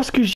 Parce que j'ai